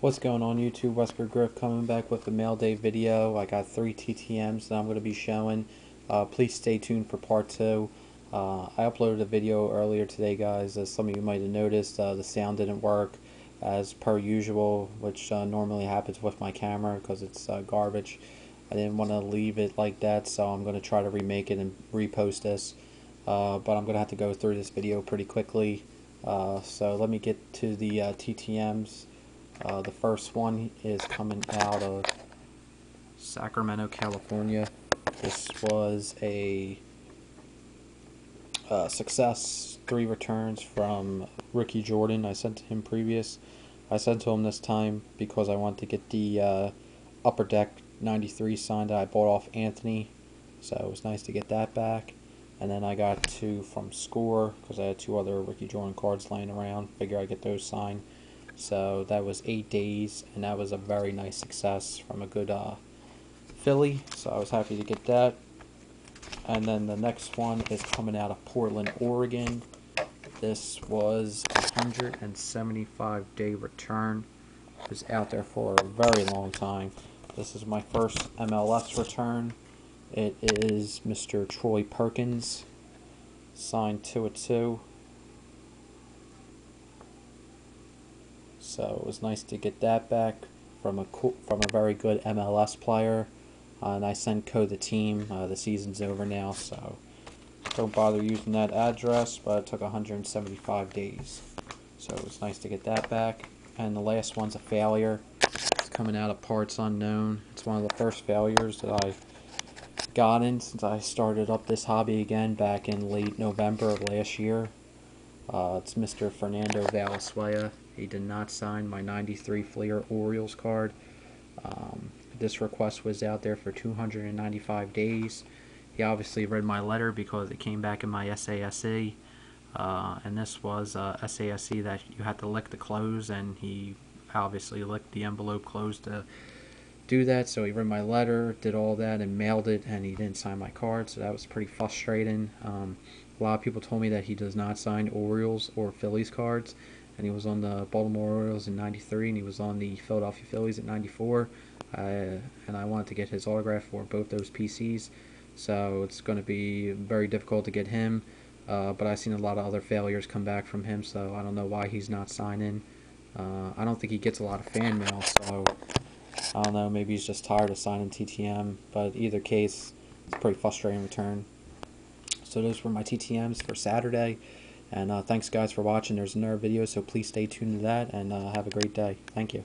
What's going on YouTube? Wesker Griff coming back with the mail day video. I got three TTMs that I'm going to be showing. Uh, please stay tuned for part two. Uh, I uploaded a video earlier today guys as some of you might have noticed uh, the sound didn't work as per usual which uh, normally happens with my camera because it's uh, garbage. I didn't want to leave it like that so I'm going to try to remake it and repost this. Uh, but I'm going to have to go through this video pretty quickly. so let me get to the TTMs. Uh, the first one is coming out of Sacramento, California. This was a uh, success, three returns from Ricky Jordan. I sent to him previous. I sent to him this time because I wanted to get the uh, Upper Deck 93 signed that I bought off Anthony. So it was nice to get that back. And then I got two from Score because I had two other Ricky Jordan cards laying around. Figure I'd get those signed. So that was eight days, and that was a very nice success from a good uh, Philly. So I was happy to get that. And then the next one is coming out of Portland, Oregon. This was a 175 day return. It was out there for a very long time. This is my first MLS return. It is Mr. Troy Perkins, signed 2 of 2. So it was nice to get that back from a from a very good MLS player. Uh, and I sent Co the team. Uh, the season's over now, so don't bother using that address. But it took 175 days, so it was nice to get that back. And the last one's a failure. It's coming out of parts unknown. It's one of the first failures that I've gotten since I started up this hobby again back in late November of last year. Uh, it's Mr. Fernando Valenzuela. He did not sign my 93 Fleer Orioles card. Um, this request was out there for 295 days. He obviously read my letter because it came back in my SASE. Uh, and this was uh, SASE that you had to lick the close, and he obviously licked the envelope closed to do that. So he read my letter, did all that, and mailed it, and he didn't sign my card. So that was pretty frustrating. Um, a lot of people told me that he does not sign Orioles or Phillies cards and he was on the Baltimore Orioles in 93 and he was on the Philadelphia Phillies at 94 uh, and I wanted to get his autograph for both those PCs so it's going to be very difficult to get him uh, but I've seen a lot of other failures come back from him so I don't know why he's not signing. Uh, I don't think he gets a lot of fan mail so I don't know maybe he's just tired of signing TTM but either case it's pretty frustrating return. So those were my TTMs for Saturday and uh, thanks guys for watching. There's another video, so please stay tuned to that and uh, have a great day. Thank you.